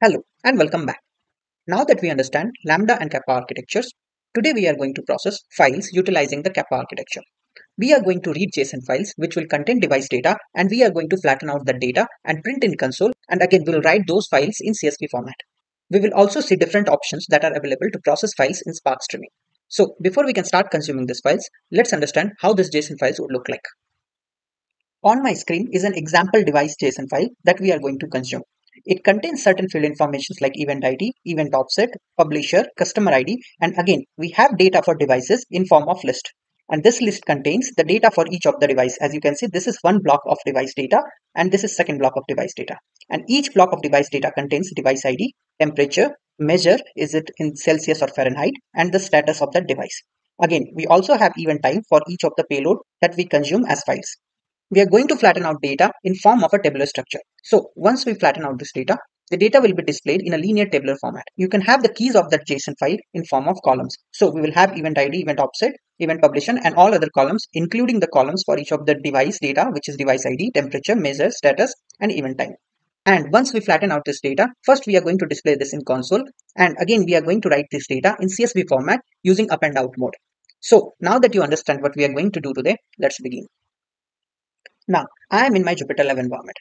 Hello and welcome back. Now that we understand Lambda and Kappa architectures, today we are going to process files utilizing the Kappa architecture. We are going to read JSON files which will contain device data and we are going to flatten out the data and print in console and again we will write those files in CSV format. We will also see different options that are available to process files in Spark Streaming. So before we can start consuming these files, let's understand how this JSON files would look like. On my screen is an example device JSON file that we are going to consume. It contains certain field informations like event ID, event offset, publisher, customer ID, and again, we have data for devices in form of list. And this list contains the data for each of the device. As you can see, this is one block of device data, and this is second block of device data. And each block of device data contains device ID, temperature, measure, is it in Celsius or Fahrenheit, and the status of that device. Again, we also have event time for each of the payload that we consume as files we are going to flatten out data in form of a tabular structure. So once we flatten out this data, the data will be displayed in a linear tabular format. You can have the keys of that JSON file in form of columns. So we will have event ID, event offset, event publication, and all other columns, including the columns for each of the device data, which is device ID, temperature, measure, status, and event time. And once we flatten out this data, first we are going to display this in console. And again, we are going to write this data in CSV format using append out mode. So now that you understand what we are going to do today, let's begin. Now, I am in my Jupyter Lab environment.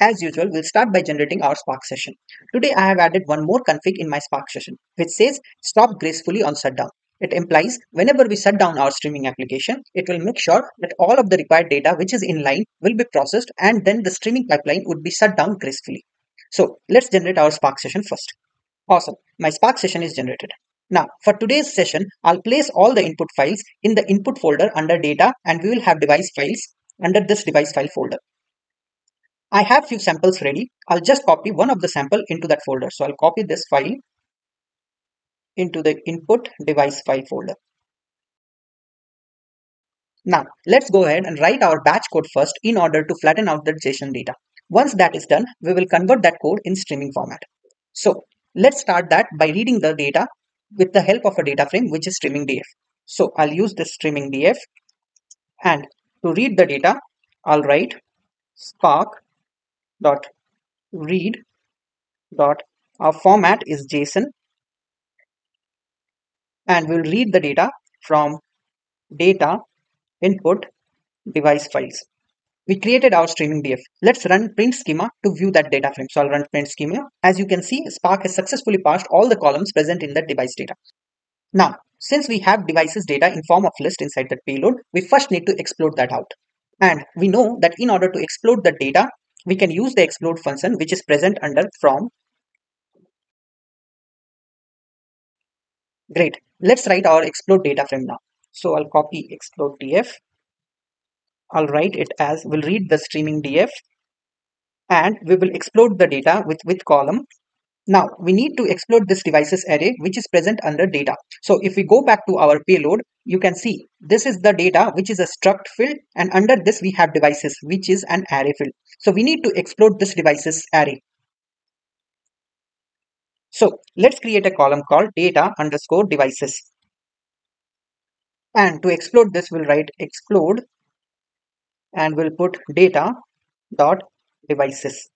As usual, we'll start by generating our Spark session. Today, I have added one more config in my Spark session, which says stop gracefully on shutdown. It implies whenever we shut down our streaming application, it will make sure that all of the required data which is in line will be processed and then the streaming pipeline would be shut down gracefully. So let's generate our Spark session first. Awesome, my Spark session is generated. Now, for today's session, I'll place all the input files in the input folder under data and we will have device files under this device file folder. I have few samples ready. I'll just copy one of the sample into that folder. So I'll copy this file into the input device file folder. Now let's go ahead and write our batch code first in order to flatten out the JSON data. Once that is done, we will convert that code in streaming format. So let's start that by reading the data with the help of a data frame which is streaming df. So I'll use this streaming df and to read the data, I'll write spark dot read dot our format is JSON and we'll read the data from data input device files. We created our streaming DF. Let's run print schema to view that data frame. So I'll run print schema. As you can see, Spark has successfully parsed all the columns present in that device data. Now, since we have devices data in form of list inside that payload, we first need to explode that out. And we know that in order to explode the data, we can use the explode function which is present under from. Great. Let's write our explode data frame now. So I'll copy explode df. I'll write it as we'll read the streaming df and we will explode the data with with column now we need to explode this devices array which is present under data. So if we go back to our payload, you can see this is the data which is a struct field and under this we have devices which is an array field. So we need to explode this devices array. So let's create a column called data underscore devices. And to explode this we'll write explode and we'll put data dot devices.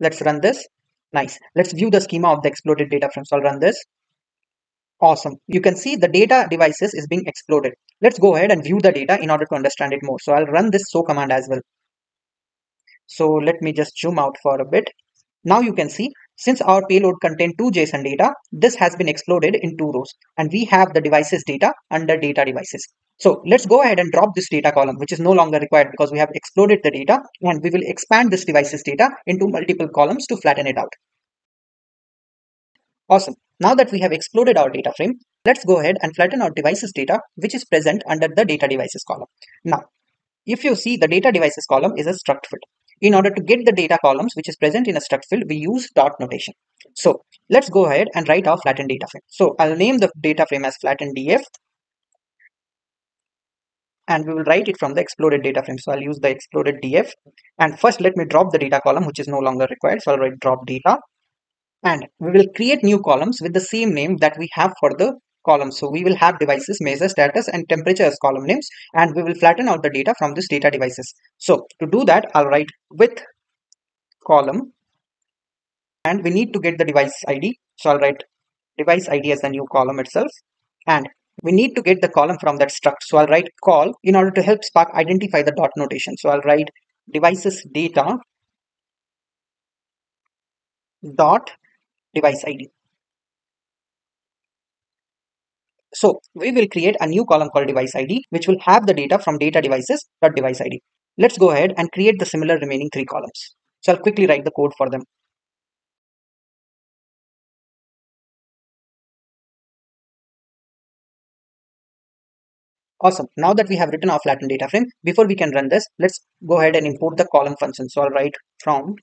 Let's run this Nice. Let's view the schema of the exploded data frame. So I'll run this. Awesome. You can see the data devices is being exploded. Let's go ahead and view the data in order to understand it more. So I'll run this show command as well. So let me just zoom out for a bit. Now you can see since our payload contained two JSON data, this has been exploded in two rows and we have the devices data under data devices. So let's go ahead and drop this data column, which is no longer required because we have exploded the data and we will expand this devices data into multiple columns to flatten it out. Awesome. Now that we have exploded our data frame, let's go ahead and flatten our devices data, which is present under the data devices column. Now, if you see the data devices column is a struct field. In order to get the data columns, which is present in a struct field, we use dot notation. So let's go ahead and write our flattened data frame. So I'll name the data frame as flattened df and we will write it from the exploded data frame. So I'll use the exploded df and first let me drop the data column which is no longer required. So I'll write drop data and we will create new columns with the same name that we have for the columns. So we will have devices, measure, status and temperature as column names and we will flatten out the data from this data devices. So to do that, I'll write with column and we need to get the device ID. So I'll write device ID as the new column itself and we need to get the column from that struct. So I'll write col in order to help Spark identify the dot notation. So I'll write devices data dot device ID. So we will create a new column called device ID, which will have the data from data devices dot device ID. Let's go ahead and create the similar remaining three columns. So I'll quickly write the code for them. Awesome. Now that we have written our flattened data frame, before we can run this, let's go ahead and import the column function. So I'll write from.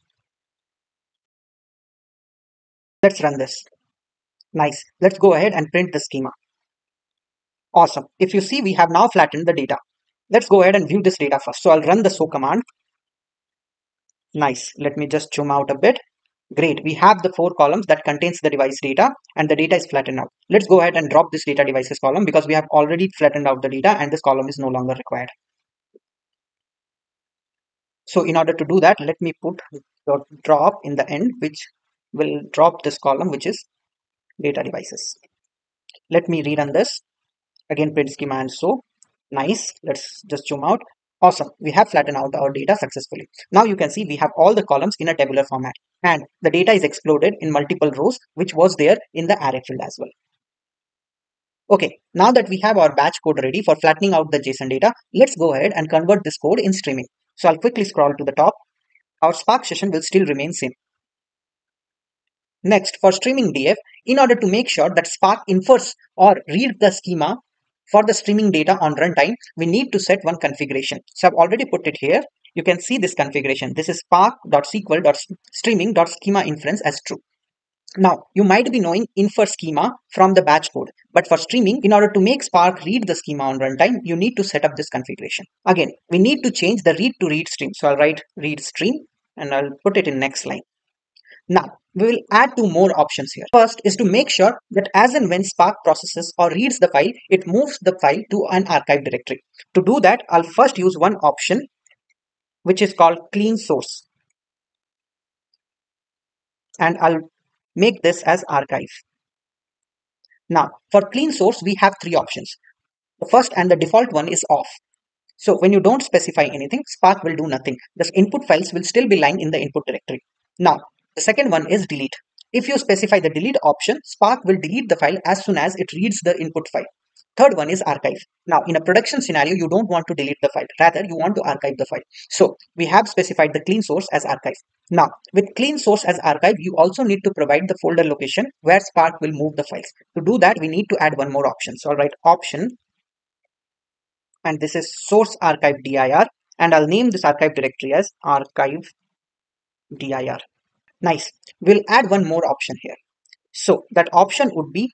Let's run this. Nice. Let's go ahead and print the schema. Awesome. If you see, we have now flattened the data. Let's go ahead and view this data first. So I'll run the show command. Nice. Let me just zoom out a bit. Great. We have the four columns that contains the device data and the data is flattened out. Let's go ahead and drop this data devices column because we have already flattened out the data and this column is no longer required. So in order to do that, let me put the drop in the end, which will drop this column, which is data devices. Let me rerun this. Again, print schema and so. Nice. Let's just zoom out. Awesome. We have flattened out our data successfully. Now you can see we have all the columns in a tabular format and the data is exploded in multiple rows which was there in the array field as well. Okay, now that we have our batch code ready for flattening out the JSON data, let's go ahead and convert this code in streaming. So I'll quickly scroll to the top. Our Spark session will still remain same. Next, for streaming DF, in order to make sure that Spark infers or read the schema for the streaming data on runtime, we need to set one configuration. So I've already put it here. You can see this configuration. This is spark.sql.streaming.schema inference as true. Now, you might be knowing infer schema from the batch code, but for streaming, in order to make Spark read the schema on runtime, you need to set up this configuration. Again, we need to change the read to read stream. So I'll write read stream and I'll put it in next line. Now, we will add two more options here. First is to make sure that as and when Spark processes or reads the file, it moves the file to an archive directory. To do that, I'll first use one option, which is called clean source. And I'll make this as archive. Now, for clean source, we have three options. The first and the default one is off. So when you don't specify anything, Spark will do nothing. The input files will still be lying in the input directory. Now, the second one is delete. If you specify the delete option, Spark will delete the file as soon as it reads the input file. Third one is archive. Now, in a production scenario, you don't want to delete the file. Rather, you want to archive the file. So, we have specified the clean source as archive. Now, with clean source as archive, you also need to provide the folder location where Spark will move the files. To do that, we need to add one more option. So, I'll write option and this is source archive dir and I'll name this archive directory as archive dir. Nice. We'll add one more option here. So that option would be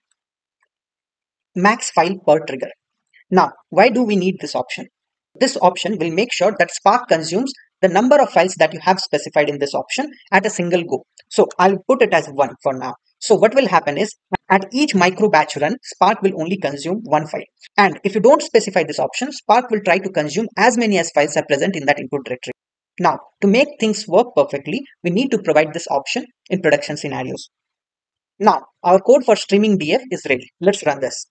max file per trigger. Now, why do we need this option? This option will make sure that Spark consumes the number of files that you have specified in this option at a single go. So I'll put it as one for now. So what will happen is at each micro batch run, Spark will only consume one file. And if you don't specify this option, Spark will try to consume as many as files are present in that input directory. Now, to make things work perfectly, we need to provide this option in production scenarios. Now, our code for streaming DF is ready. Let's run this.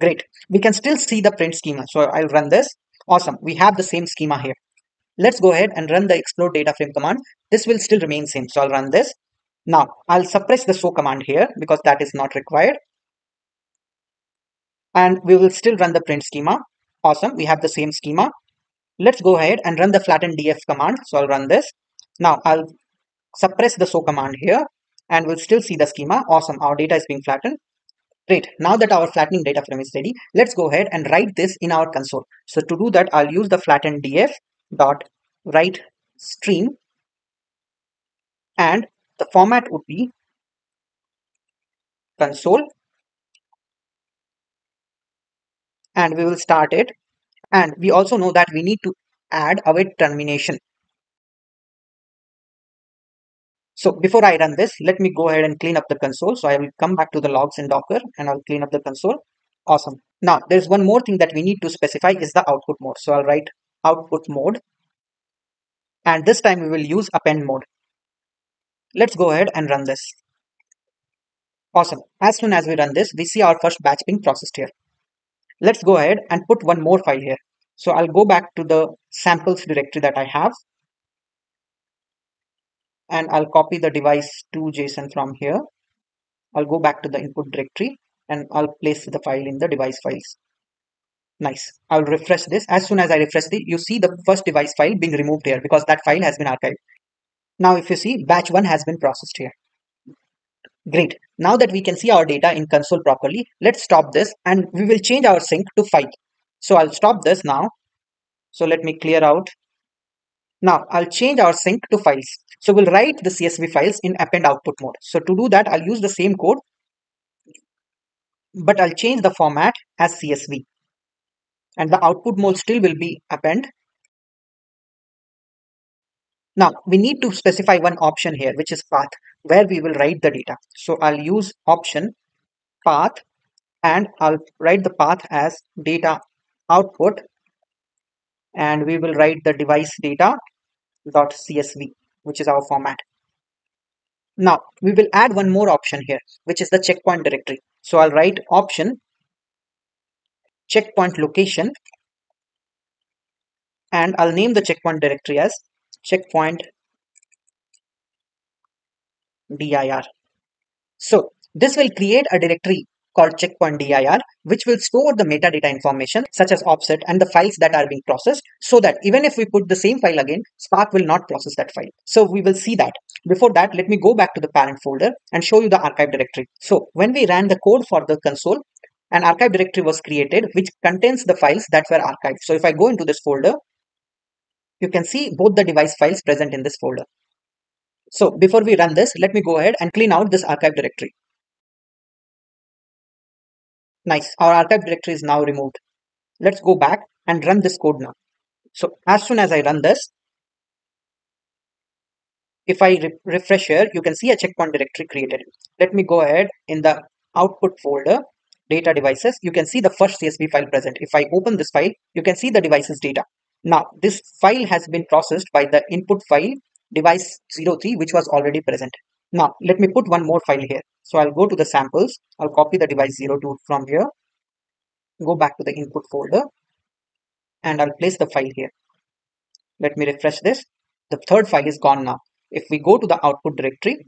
Great. We can still see the print schema. So I'll run this. Awesome. We have the same schema here. Let's go ahead and run the explode data frame command. This will still remain same. So I'll run this. Now I'll suppress the show command here because that is not required. And we will still run the print schema. Awesome. We have the same schema. Let's go ahead and run the flatten df command. So I'll run this. Now I'll suppress the show command here and we'll still see the schema. Awesome. Our data is being flattened. Great. Now that our flattening data frame is ready, let's go ahead and write this in our console. So to do that, I'll use the flatten df dot write stream and the format would be console and we will start it and we also know that we need to add await termination. So before I run this, let me go ahead and clean up the console. So I will come back to the logs in Docker and I'll clean up the console. Awesome. Now there's one more thing that we need to specify is the output mode. So I'll write output mode. And this time we will use append mode. Let's go ahead and run this. Awesome. As soon as we run this, we see our first batch being processed here. Let's go ahead and put one more file here. So I'll go back to the samples directory that I have. And I'll copy the device to JSON from here. I'll go back to the input directory and I'll place the file in the device files. Nice. I'll refresh this. As soon as I refresh it, you see the first device file being removed here because that file has been archived. Now if you see batch 1 has been processed here. Great. Now that we can see our data in console properly, let's stop this and we will change our sink to file. So I'll stop this now. So let me clear out. Now I'll change our sink to files. So we'll write the CSV files in append output mode. So to do that, I'll use the same code, but I'll change the format as CSV. And the output mode still will be append now we need to specify one option here, which is path, where we will write the data. So I'll use option path and I'll write the path as data output and we will write the device data dot csv which is our format now we will add one more option here which is the checkpoint directory so i'll write option checkpoint location and i'll name the checkpoint directory as checkpoint dir. So this will create a directory called checkpoint dir which will store the metadata information such as offset and the files that are being processed so that even if we put the same file again spark will not process that file. So we will see that. Before that let me go back to the parent folder and show you the archive directory. So when we ran the code for the console an archive directory was created which contains the files that were archived. So if i go into this folder you can see both the device files present in this folder. So before we run this, let me go ahead and clean out this archive directory. Nice, our archive directory is now removed. Let's go back and run this code now. So as soon as I run this, if I re refresh here, you can see a checkpoint directory created. Let me go ahead in the output folder, data devices. You can see the first CSV file present. If I open this file, you can see the devices data. Now, this file has been processed by the input file device 03, which was already present. Now, let me put one more file here. So I'll go to the samples. I'll copy the device 02 from here. Go back to the input folder and I'll place the file here. Let me refresh this. The third file is gone now. If we go to the output directory,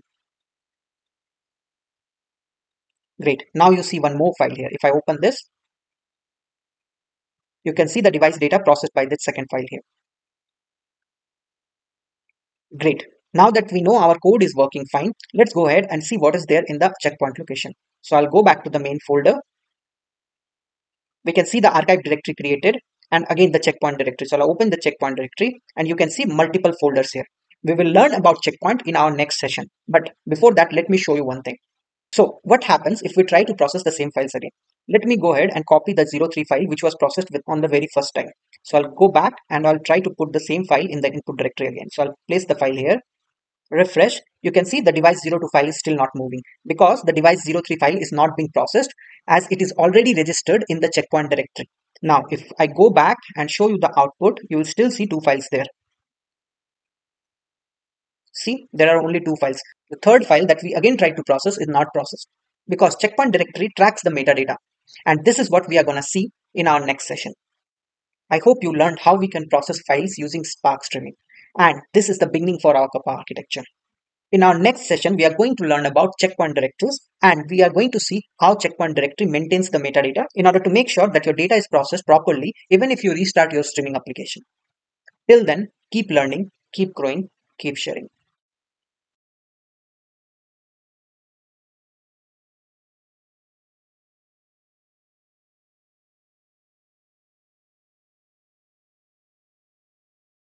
great. Now you see one more file here. If I open this, you can see the device data processed by this second file here. Great. Now that we know our code is working fine, let's go ahead and see what is there in the checkpoint location. So I'll go back to the main folder. We can see the archive directory created and again the checkpoint directory. So I'll open the checkpoint directory and you can see multiple folders here. We will learn about checkpoint in our next session. But before that, let me show you one thing. So what happens if we try to process the same files again? Let me go ahead and copy the 03 file which was processed with on the very first time. So I'll go back and I'll try to put the same file in the input directory again. So I'll place the file here, refresh. You can see the device 02 file is still not moving because the device 03 file is not being processed as it is already registered in the checkpoint directory. Now, if I go back and show you the output, you will still see two files there. See, there are only two files. The third file that we again tried to process is not processed because checkpoint directory tracks the metadata. And this is what we are going to see in our next session. I hope you learned how we can process files using Spark streaming. And this is the beginning for our Kappa architecture. In our next session, we are going to learn about checkpoint directories and we are going to see how checkpoint directory maintains the metadata in order to make sure that your data is processed properly even if you restart your streaming application. Till then, keep learning, keep growing, keep sharing.